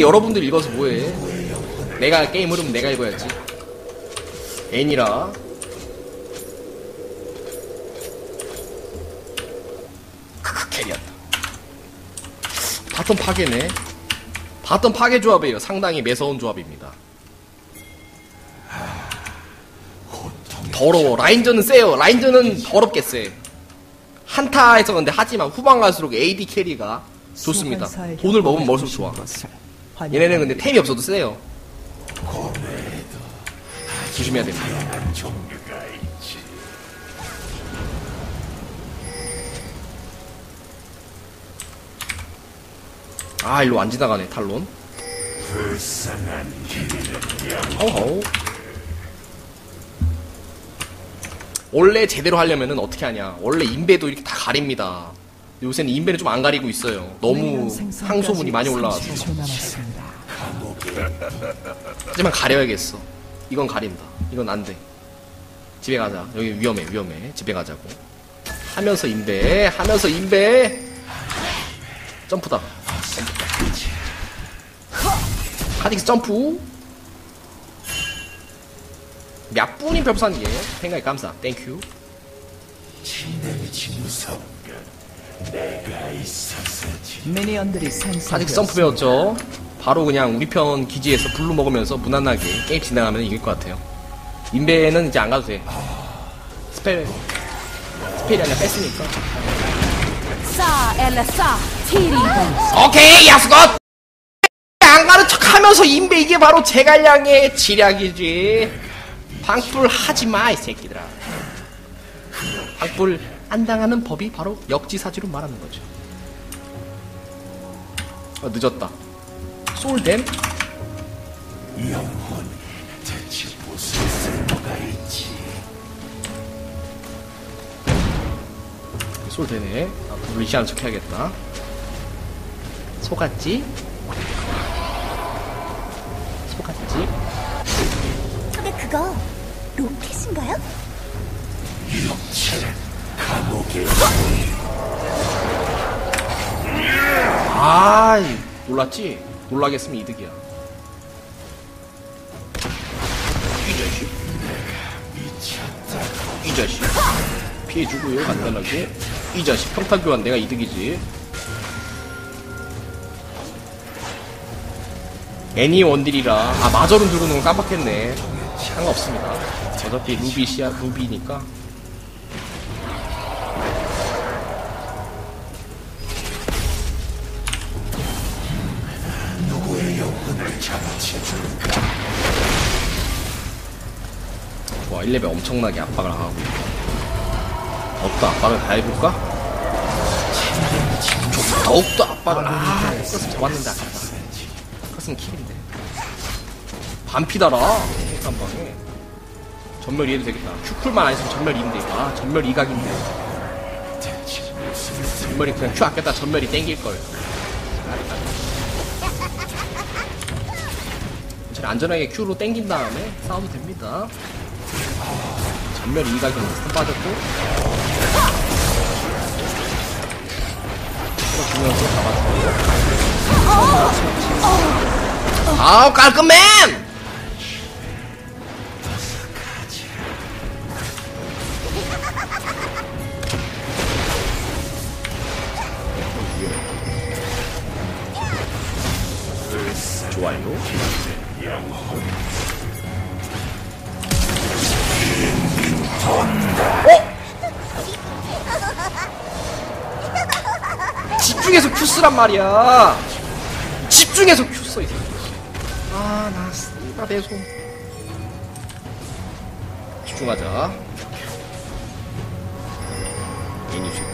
여러분들 읽어서 뭐해? 내가 게임 흐름 내가 읽어야지. 애니라. 크크 carry한다. bottom 파괴네. bottom 파괴 조합이에요. 상당히 매서운 조합입니다. 더러워. 라인전은 세요. 라인전은 더럽게 세. 한타에서 근데 하지만 후반 갈수록 AD 캐리가 좋습니다. 돈을 먹으면 먹을수록 좋아. 얘네는 근데 템이 없어도 세요. 조심해야 됩니다. 아, 일로 안 지나가네, 탈론. 어허. 원래 제대로 하려면은 어떻게 하냐. 원래 인베도 이렇게 다 가립니다. 요새는 인베는 좀안 가리고 있어요. 너무 항소문이 많이 올라와서. 하지만 가려야겠어. 이건 가린다. 이건 안 돼. 집에 가자. 여기 위험해, 위험해. 집에 가자고. 하면서 인베, 하면서 인베. 점프다. 카직스 점프. 몇 분이 게 생각이 감사. 땡큐. 미니언들이 생성. 아직 점프 배웠죠. 바로 그냥 우리 편 기지에서 블루 먹으면서 무난하게 게임 진행하면 이길 것 같아요. 인베는 이제 안 가도 돼. 스펠 스펠이 아니라 뺐으니까. 싸 엘라 싸 티리 오케이 야스컷. 안 가는 척 하면서 인베 이게 바로 제갈량의 지략이지. 방불 하지 마 이 새끼들아. 방불 안 당하는 법이 바로 역지사지로 말하는 거죠. 어, 늦었다. 솔댐? 솔되네. 아, 리시하는 척 해야겠다. 속았지? 속았지? 저게 그거 로켓인가요? 아이, 놀랐지? 놀라겠으면 이득이야. 이 자식. 이 자식. 피해주고요, 간단하게. 이 자식, 평타 교환 내가 이득이지. 애니 원딜이라, 아, 마저룬 들어오는 건 깜빡했네. 상관없습니다. 어차피 루비 시야, 루비니까. 와, 1레벨 엄청나게 압박을 하고 더욱더 압박을 가해볼까? 더욱더 압박을 아 끌었으면 잡았는데 아깝다 끌었으면 kill인데. 반피다라 한 방에. 점멸 E해도 되겠다. Q cool만 안 했으면 점멸 E인데 아 점멸 E각인데. 점멸 E 그냥 Q 아꼈다 점멸 E 땡길걸 안전하게 Q로 땡긴 다음에 싸워도 됩니다. 점멸 E각이 stun 빠졌고. 주면서 잡아주고. 아우 깔끔맨! 좋아요 집중해서 큐 쓰란 말이야. 집중해서 큐 써, 이 새끼. 아, 나, 나 배송. 집중하자. 애니 새끼.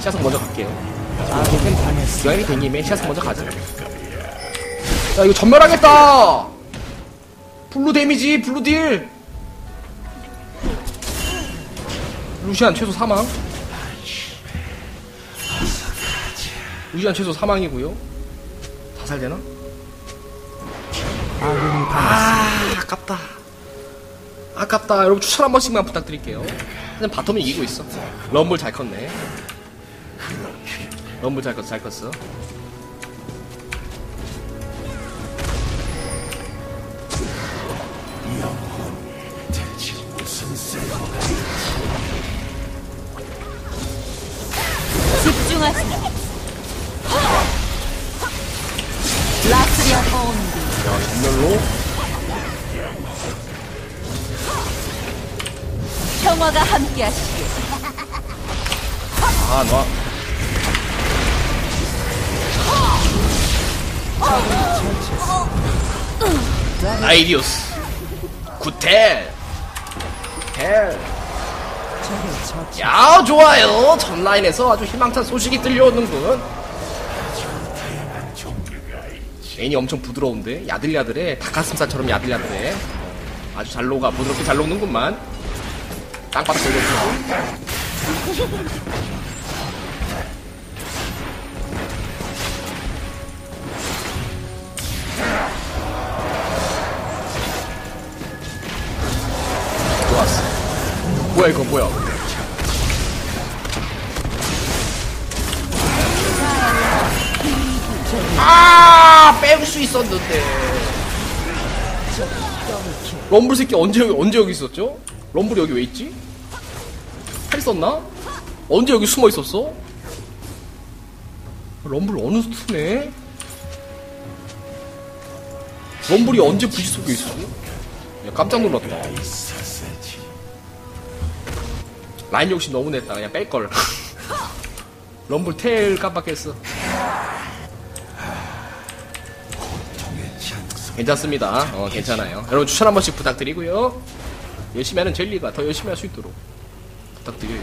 시야석 먼저 갈게요. 아군이 당했어. 교환이 된 김에 시야석 먼저 가자. 야, 이거 전멸하겠다! full damage, full deal! 루시안 최소 사망. 루시안 최소 사망이고요. 자살되나? 아군이 아, 아깝다. 아깝다. 여러분 추천 한 번씩만 부탁드릴게요. 근데 bottom이 이기고 있어. 럼블 잘 컸네. 럼블 잘 컸어 잘 컸어 함께하시길. 아너. 아이디오스. 굿텔. 텔 적의 처치. 야 좋아요. 전 라인에서 아주 희망찬 소식이 들려오는군. 애니 엄청 부드러운데? 야들야들해. 닭가슴살처럼 야들야들해. 어, 아주 잘 녹아. 부드럽게 잘 녹는구만 땅바닥 걸렸어 좋았어 뭐야 이거 뭐야 아, 뺄수 있었는데. 럼블 새끼 언제 언제 여기 있었죠? 럼블이 여기 왜 있지? 팔 썼나? 언제 여기 숨어 있었어? 럼블 어느 스투네? 럼블이 언제 부지 속에 있어? 야, 깜짝 놀랐다. 라인 욕심 너무 냈다. 그냥 뺄 걸. 럼블 테일 깜빡했어. 괜찮습니다. 어, 괜찮아요. 여러분 추천 한 번씩 부탁드리고요. 열심히 하는 젤리가 더 열심히 할 수 있도록 부탁드려요.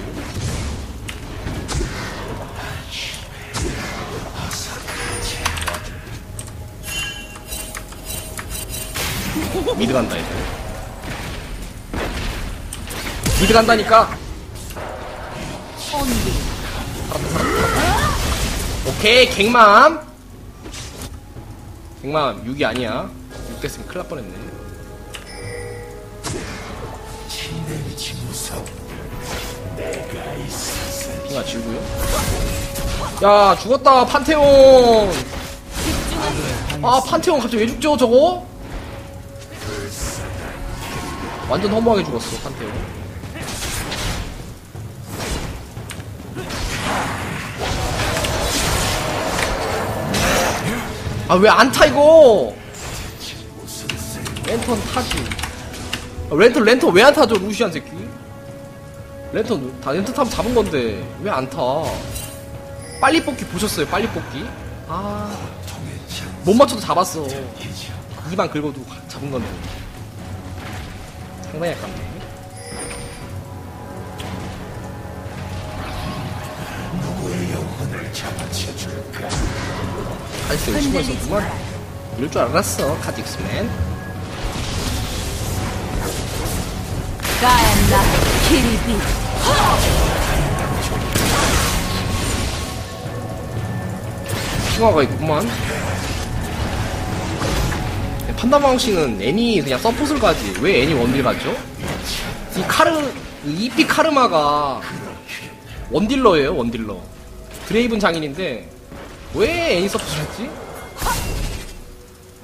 미드 간다 이제. 미드 간다니까. 오케이 갱맘. 갱맘 6이 아니야. 6 됐으면 큰일 날 뻔했네. 핑아 지우고요. 야 죽었다 판테온. 아 판테온 갑자기 왜 죽죠 저거? 완전 허무하게 죽었어 판테온. 아 왜 안 타 이거? 랜턴 타지. 아, 랜턴 랜턴 왜 안 타죠 루시안 새끼? 랜턴 다 랜턴 타면 잡은 건데 왜 안 타? 빨리 뽑기 보셨어요? 빨리 뽑기? 아. 못 맞춰도 잡았어. E만 긁어도 잡은 건데. 상당히 아깝네. 카직스 열심히 했었구만. 이럴 줄 알았어, 카직스맨. 가엔나 킬비. 핑화가 있구만. 판다방 씨는 애니 그냥 서폿을 가지. 왜 애니 원딜 가죠? 이 카르, 이 이피 카르마가 원딜러예요, 원딜러. 드레이븐 장인인데, 왜 애니 서폿을 했지?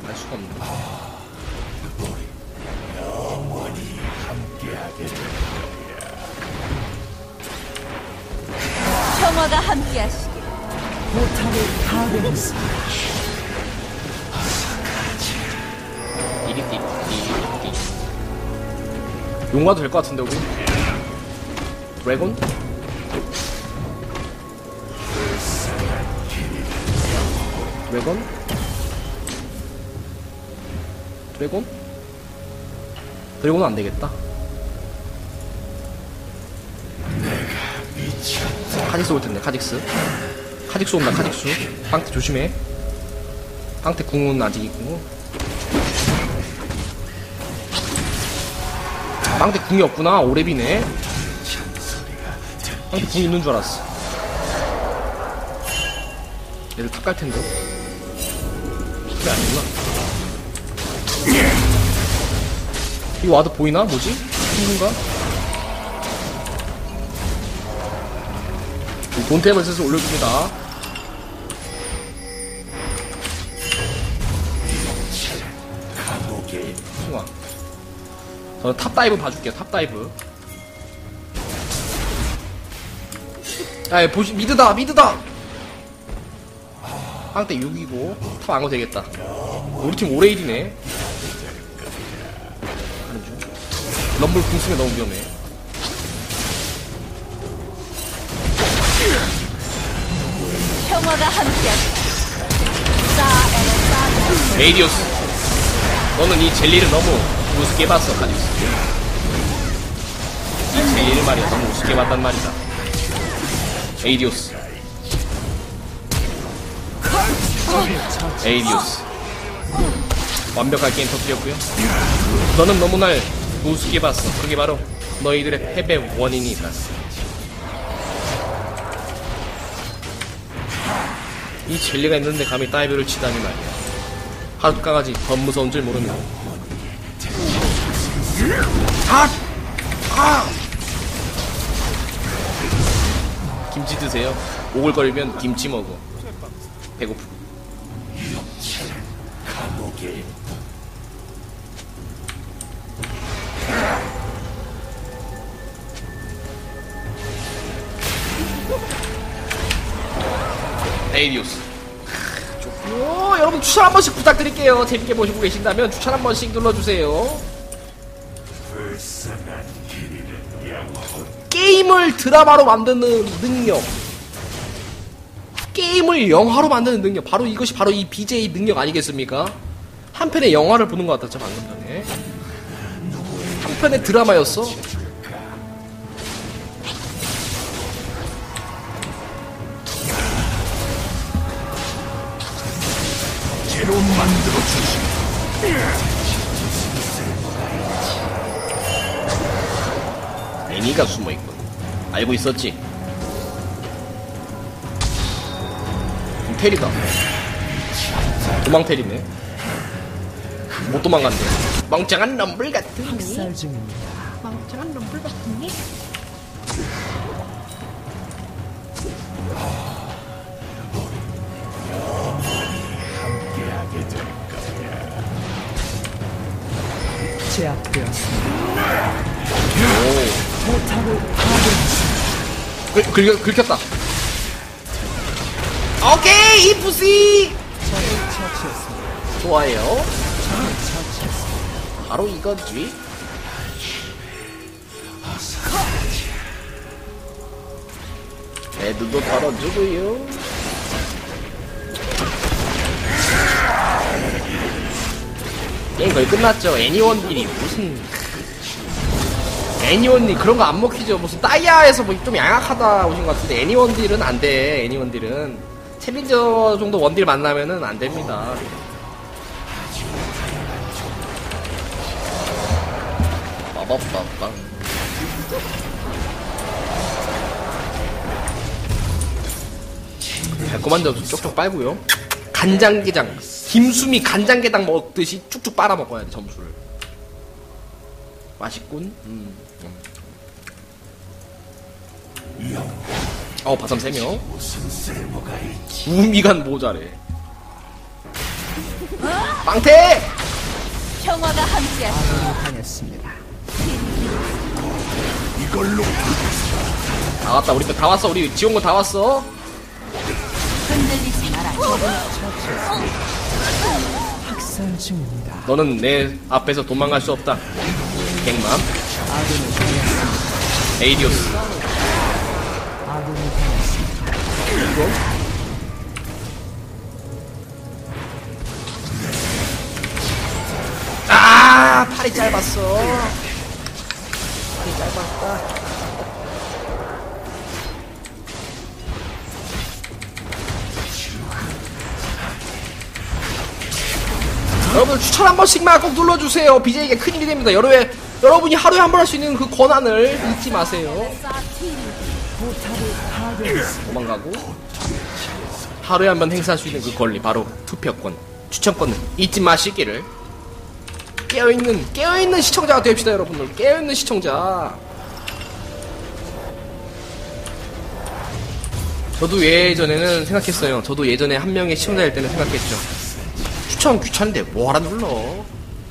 알 수가 없네. 평화가 함께하시길. 포탑을 파괴했어. 띠리띠, 띠리띠. 용 가도 될 것 같은데, 우리? 드래곤? 드래곤? 드래곤? 드래곤은 안 되겠다. 카직스 올 텐데, 카직스. 카직스 온다, 카직스. 빵태 조심해. 빵태 궁은 아직 있고. 빵태 궁이 없구나. 오렙이네. 빵태 궁 있는 줄 알았어. 얘들 탑 갈 텐데. 그게 아니구나. 이 ward 보이나? 뭐지? 힘든가? 돈템을 슬슬 올려줍니다. 숭아. 저는 탑다이브 봐줄게요, 탑다이브. 야, 보시, 미드다, 미드다! 항대 6이고, 탑 안고 되겠다. 우리 팀 중. 럼블 궁 쓰면 너무 위험해. adiós 너는 이 젤리를 너무 우습게 봤어 있어 이 젤리를 말이야 너무 우습게 봤단 말이다. adiós. adiós. 완벽한 게임 터뜨렸고요. 너는 너무 날 우습게 봤어. 그게 바로 너희들의 패배 원인이다 이 젤리가 있는데 감히 다이브를 치다니 말이야. 하룻강아지 더 무서운 줄 모르는 아! 아! 김치 드세요. 오글거리면 김치 먹어. 배고프 에이디오스. 좋고요 여러분 추천 한 번씩 부탁드릴게요. 재밌게 보시고 계신다면 추천 한 번씩 눌러주세요. 게임을 드라마로 만드는 능력. 게임을 영화로 만드는 능력. 바로 이것이 바로 이 BJ 능력 아니겠습니까? 한 편의 영화를 보는 것 같았죠 방금 전에. 한 편의 드라마였어 애니가 숨어있군. 알고 있었지? 테리다. 도망테리네. 못 도망간대. 멍청한 럼블 같은 중입니다. 멍청한 럼블 같은 니 제압되었습니다. 오 포탑을 파괴했습니다. 긁, 긁, 긁혔다 오케이 이쁘시 적을 처치했습니다. 좋아요. 바로 이거지 애들도 덜어주고요 게임 거의 끝났죠. 애니원들이 무슨 애니원이 그런 거 안 먹히죠. 무슨 따이아에서 뭐 좀 양악하다 오신 것 같은데 애니원딜은 안 돼. 애니원딜은 챌린저 정도 원딜 만나면은 안 됩니다. 빠바빠빠. 달콤한 점수 쪽쪽 빨고요. 간장게장 김수미 간장게장 먹듯이 쭉쭉 빨아 먹어야 돼 점수를 맛있군 음. 어 바삼 3명 우미간 모자래 빵태 평화가 함께하시길. 당했습니다. 다 왔다 우리 다 왔어 우리 지원군 다 왔어 흔들리지 마라. 학살 중입니다. 너는 내 앞에서 도망갈 수 없다 갱맘. 에이디오스 당했습니다. 아 팔이 짧았어 팔이 짧았다 여러분 추천 한 번씩만 꼭 눌러주세요 BJ에게 큰 일이 됩니다 여러분, 여러분이 하루에 한 번 할 수 있는 그 권한을 잊지 마세요. 도망가고 하루에 한 번 행사할 수 있는 그 권리 바로 투표권 추천권을 잊지 마시기를 깨어있는 깨어있는 시청자가 됩시다 여러분들 깨어있는 시청자 저도 예전에는 생각했어요. 저도 예전에 한 명의 시청자일 때는 생각했죠. 추천 귀찮은데 뭐하라 눌러?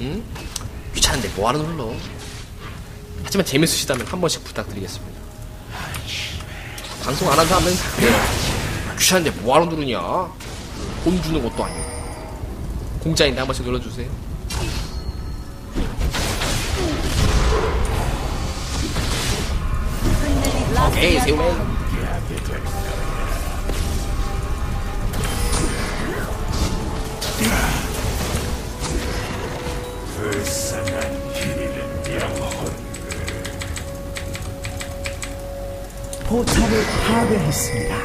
응? 귀찮은데 뭐하라 눌러? 하지만 재밌으시다면 한 번씩 부탁드리겠습니다. 방송 안 한 사람은 네. 귀찮은데 뭐하러 누르냐? 돈 주는 것도 아니고 공짜인데 한 번씩 눌러주세요. 오케이 세우맨 포탑을 파괴했습니다.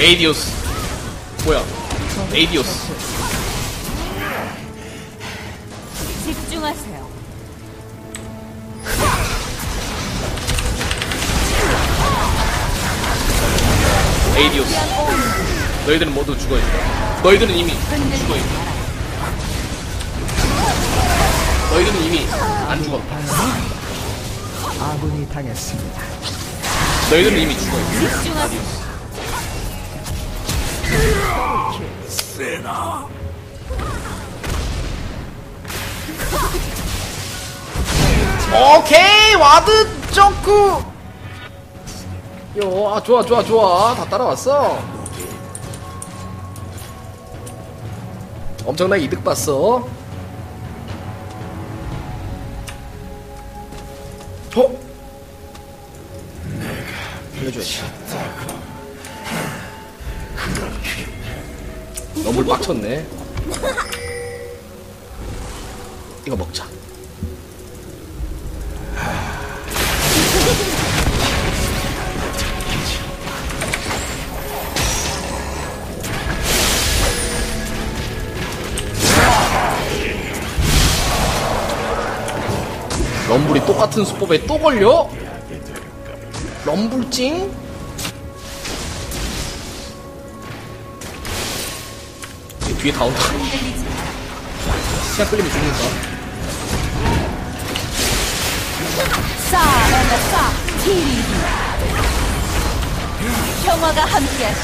adiós 뭐야 adiós 집중하세요. adiós. 너희들은 모두 죽어있다 너희들은 이미 죽어있다 너희들은 이미 안 죽었다. 아군이 당했습니다. 너희들은 이미 죽어있다 집중하세요. 오케이 ward 점프 요, 아, 좋아, 좋아, 좋아. 다 따라왔어. 엄청나게 이득 봤어. 어? 알려줘야지. 너무 빡쳤네. 이거 먹자. 럼블이 똑같은 수법에 또 걸려? 럼블찡? 얘 뒤에 다 온다. 시간 끌리면 죽는다. 싸, 엔더 싸, 티리디. 평화가 함께하시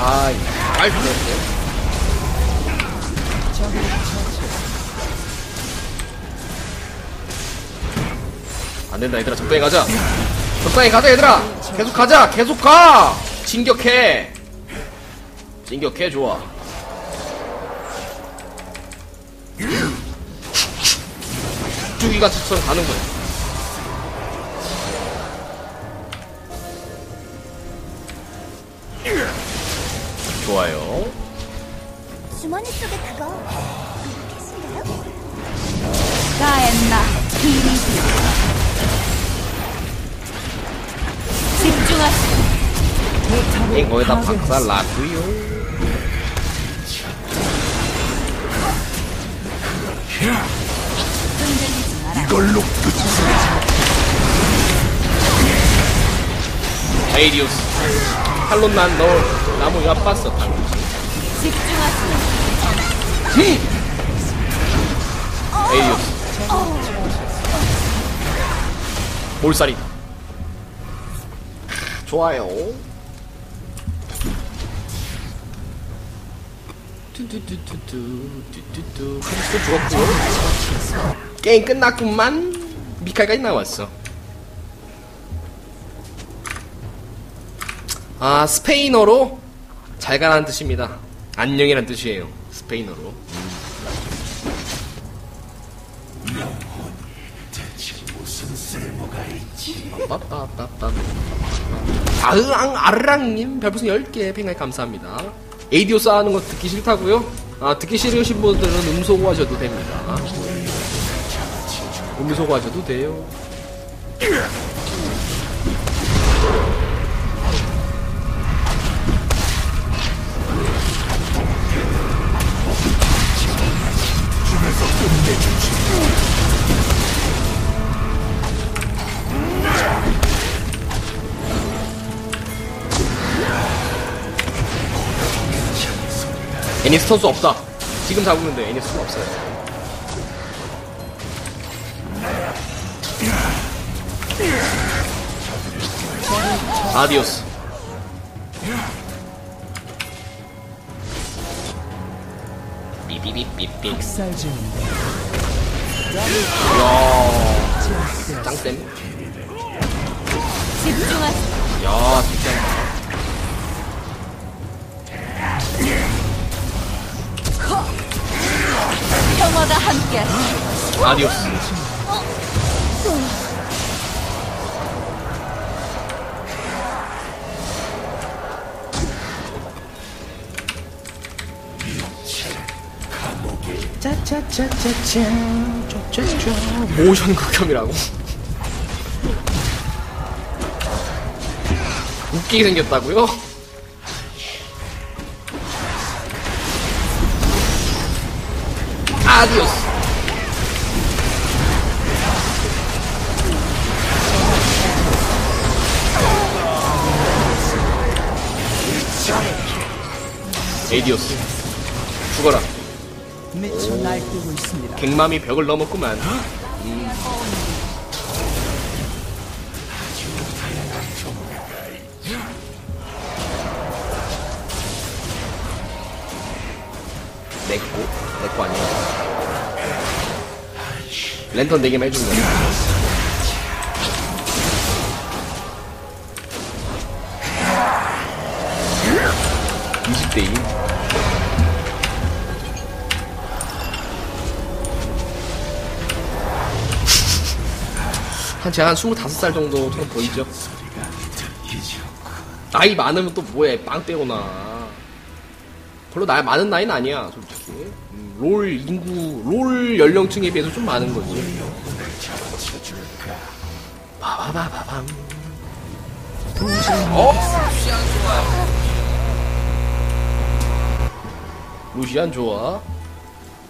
아, 빨리 죽였네. 안 된다, 얘들아. 적당히 가자. 적당히 가자, 얘들아. 계속 가자. 계속 가. 진격해. 진격해, 좋아. 쭉이같이처럼 가는 거야. 좋아요. 주머니 속에 그거 로켓인가요? 가엔나, 티리디. 집중하세요. 잉 거기다 박살 났구요. 흔들리지 마라. 이걸로 에이디오스 칼론 난너 나무 얕봤어 집중하세요. 에이디오스 몰살이다 좋아요. 뚜뚜뚜뚜뚜 뚜뚜뚜 크리스도 죽었고 게임 끝났구만. 미칼까지 나왔어. 아 스페인어로 잘 가라는 뜻입니다 안녕이란 뜻이에요 스페인어로. 아으앙 아르랑님 별풍선 10개 팽가이 감사합니다. adiós 하는 거 듣기 싫다고요? 아 듣기 싫으신 분들은 음소거 하셔도 됩니다. 음소거 하셔도 돼요. 애니스 선수 없다. 지금 잡으면 돼. 애니스 선수 없어요. 아디오스. 삐삐삐삐삐. 학살 중인데 이야. 짱쌤. 집중하세요. 야, 진짜. 평화가 함께하시오. 아디오스. 짜짜짜짜짜 모션 극혐이라고 웃기게 생겼다고요? 아디오스. 에이디오스 죽어라. 갱맘이 벽을 넘었구만. 내꺼 내꺼 아니야 랜턴 4개만 해준 거야. (20대 2) 한 제가 한 25살 정도 좀 보이죠? 나이 많으면 또 뭐해. 빵 빼거나. 별로 나이 많은 나이는 아니야 솔직히. 음, 롤 인구 롤 연령층에 비해서 좀 많은 거지. 바바바바밤. 어? 루시안 좋아.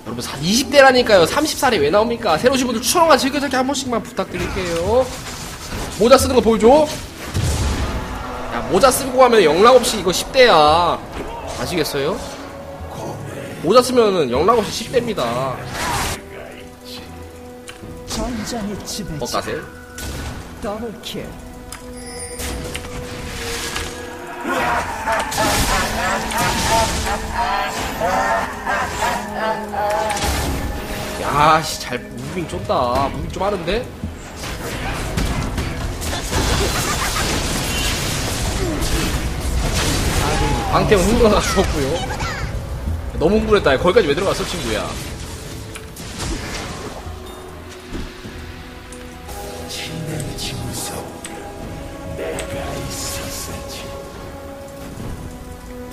여러분 20대라니까요. 30살이 왜 나옵니까? 새로 오신 분들 추천과 즐겨찾기 한 번씩만 부탁드릴게요. 모자 쓰는 거 보여줘. 야 모자 쓰고 가면 영락 없이 이거 10대야. 아시겠어요? 모자 쓰면은 영락 없이 10대입니다 전장의 지배자 어따세 더블킬. 야 씨 잘 moving 좋다 moving 좀 하는데? 방태훈 흥분하다 죽었고요 너무 흥분했다 거기까지 왜 들어갔어 친구야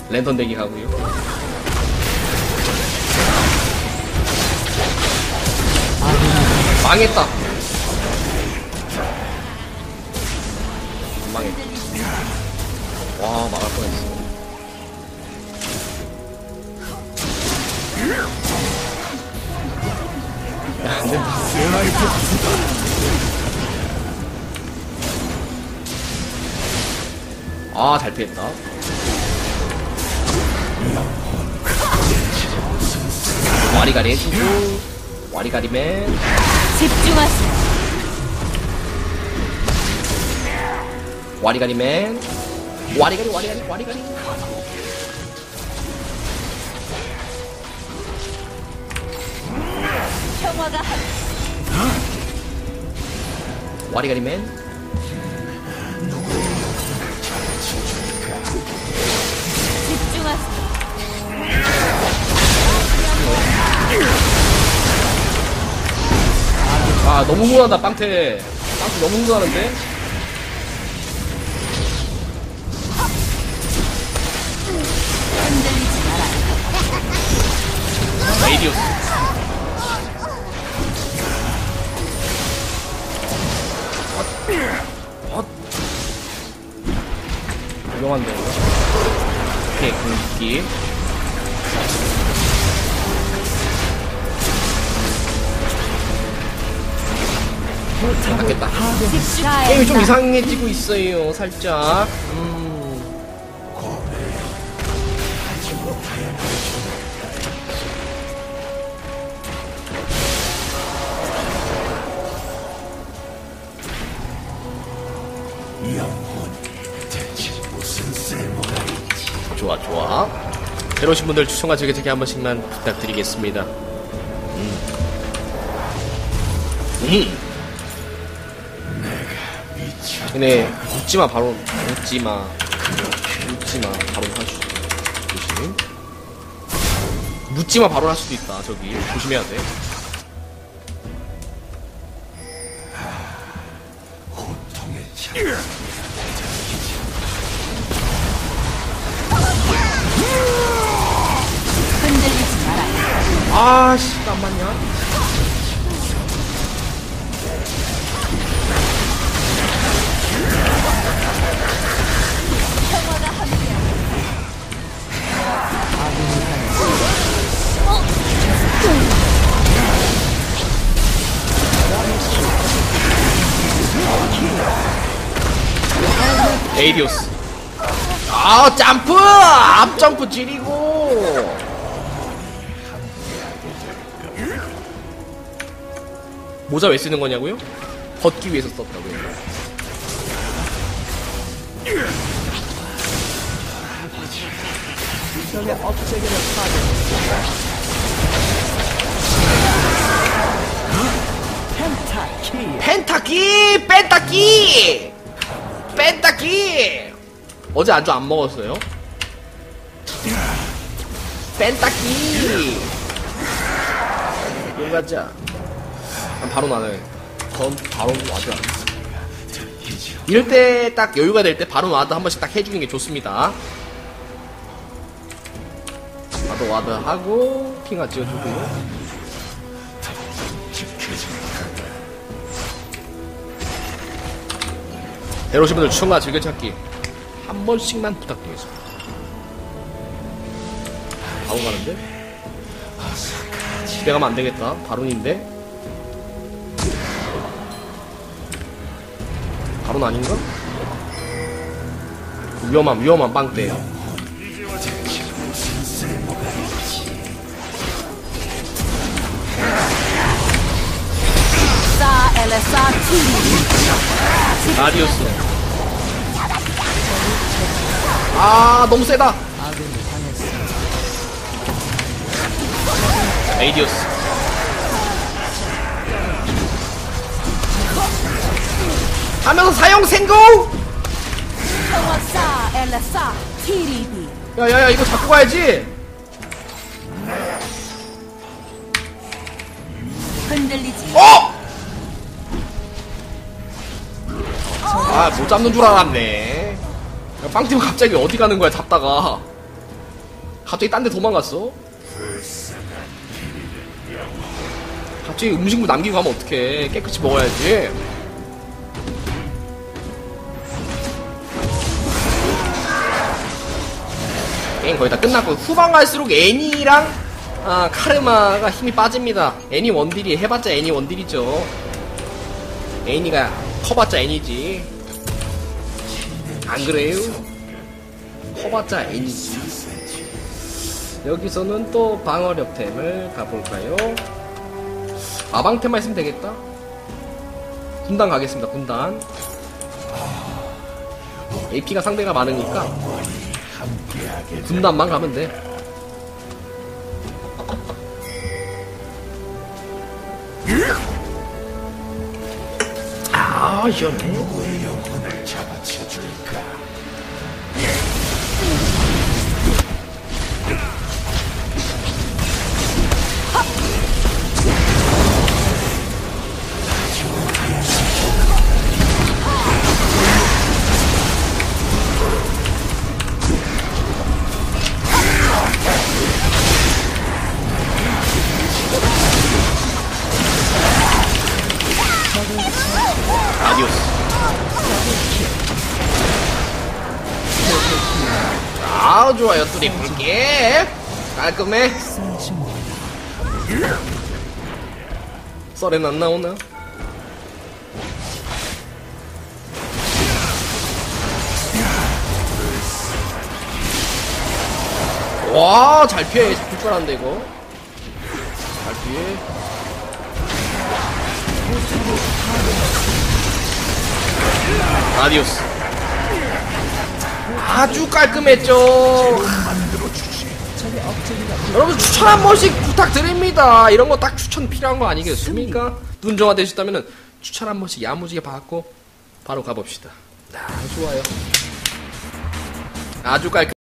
랜턴 대기 가고요 망했다. 망했다. 와, 망할 뻔했어. 아, 잘 피했다. 와리가리 해주고, 와리가리맨. 집중하세요. 와리가리맨 와리가리 와리가리 와리가리 평화가 함 와리가리맨 집중하세요. 아 너무 흥분한다 빵태 빵태 너무 마라. 레이디오스 유용한데 이거 오케이 공기 낫겠다 집중. 게임이 좀 이상해지고 있어요 살짝. 음. 새로 오신 분들 추천과 즐겨찾기 한 번씩만 부탁드리겠습니다. 음. 음. 근데 묻지마 바로 묻지마. 묻지마 바로 할 수, 조심. 묻지마 바로 할 수도 있다 저기. 조심해야 돼 아씨. 함께. 에이디오스. 아 점프! 앞 점프 찌리고 모자 왜 쓰는 거냐고요? 벗기 위해서 썼다고요 적의 업체계를 파괴. 펜타키 펜타키 펜타키 어제 안주 안 먹었어요? 펜타키 이거 가자 난 바로 나는 그럼 바로 와드 이럴 때 딱 여유가 될 때 바로 와드 한 번씩 딱 해주는 게 좋습니다 와드 와드 하고 핑 하나 찍어주고요 내려오신 분들 추천과 즐겨찾기 한 번씩만 부탁드리겠습니다. 바로 가는데? 집에 가면 안 되겠다. 바론인데? 바론 아닌가? 위험한, 위험한 빵대. 라디오스. 아, 너무 세다. 에이디오스. 하면서 사용 생고! 야야야 이거 잡고 가야지 흔들리지. 어! 아 못 잡는 줄 알았네 야, 빵팀 갑자기 어디 가는 거야 잡다가 갑자기 딴 데 도망갔어 갑자기 음식물 남기고 가면 어떡해 깨끗이 먹어야지 게임 거의 다 끝났고 후반 갈수록 애니랑 아, 카르마가 힘이 빠집니다. 애니 원딜이 해봤자 애니 원딜이죠. 애니가 커봤자 애니지. 안 그래요? 커봤자 애니지. 여기서는 또 방어력템을 가볼까요? 아방템만 있으면 되겠다. 군단 가겠습니다. 군단. AP가 상대가 많으니까 군단만 가면 돼. 아, 시원해. 아, 좋아요. 뚜리 볼게. 깔끔해. 썰엔 안 나오나? 와, 잘 피해. 알았는데, 이거. 잘 피해. 아디오스. 아주 깔끔했죠. 여러분 추천 한 번씩 부탁드립니다. 이런 거 딱 추천 필요한 거 아니겠습니까? 눈정화 되셨다면 추천 한 번씩 야무지게 받고 바로 가봅시다. 아, 좋아요. 아주 깔끔.